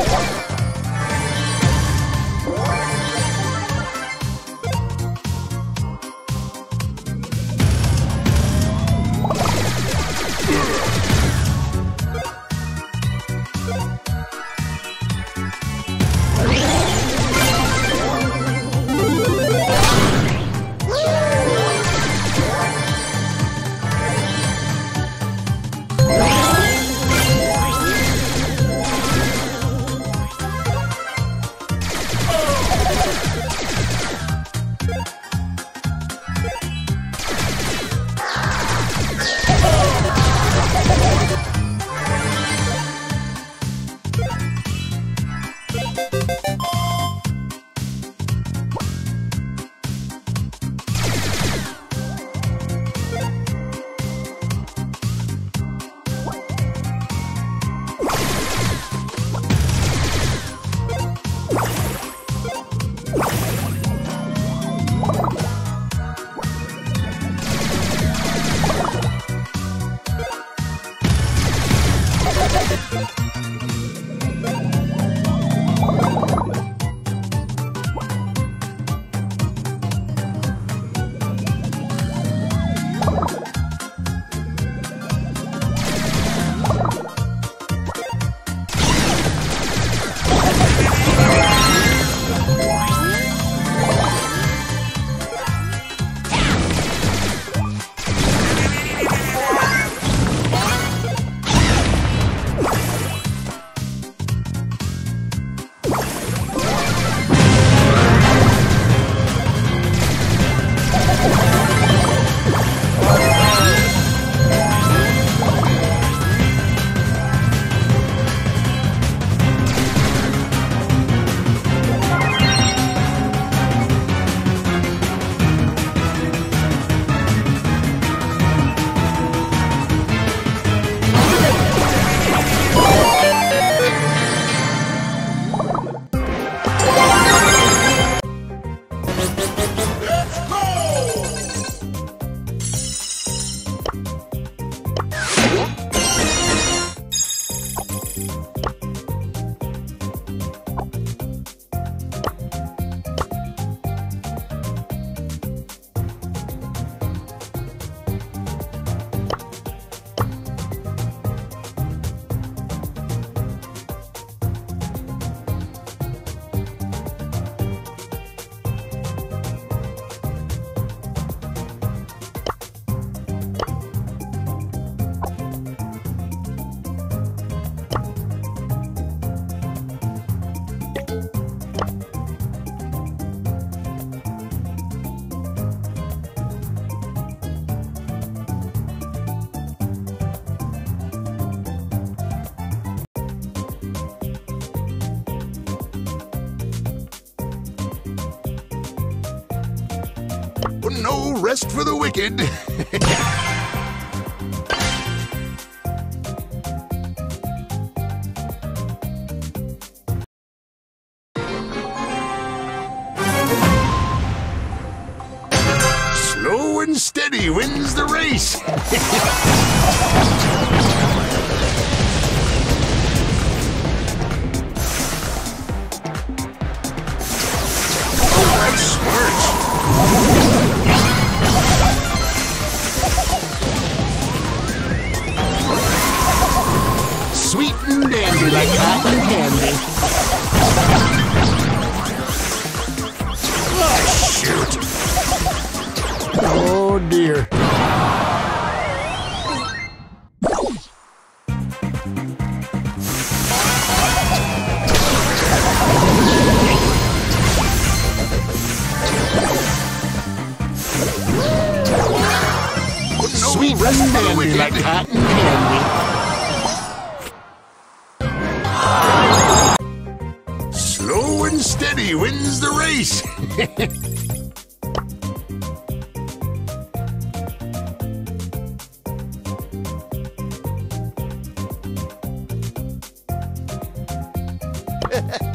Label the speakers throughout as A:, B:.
A: Let's go!
B: No
C: rest for the wicked. like cotton candy. Oh, shoot. Oh, dear. Sweet and dandy like cotton candy. Steady wins the race.
D: I've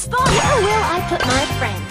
D: spot! Where will I put my friend?